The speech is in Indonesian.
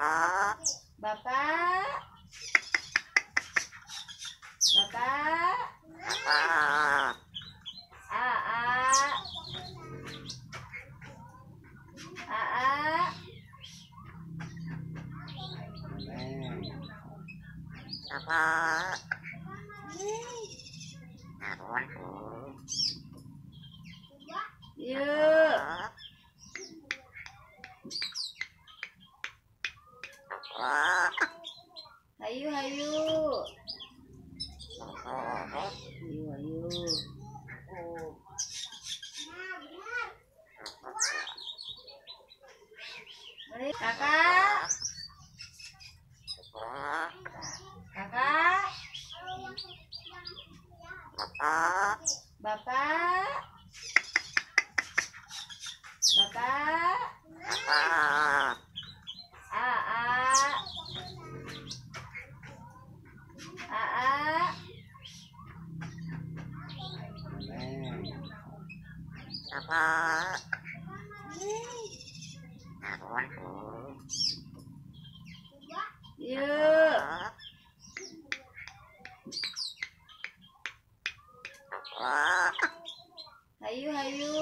Bapak. Bapak. Bapak. Aa. Aa. Bapak. Aku. Yuk. Hayu, hayu. Hayu, hayu. Kakak. Kakak. Bapak. Bapak. Aa. Aa. Yuk. Hayu, hayu. Hayu, hayu.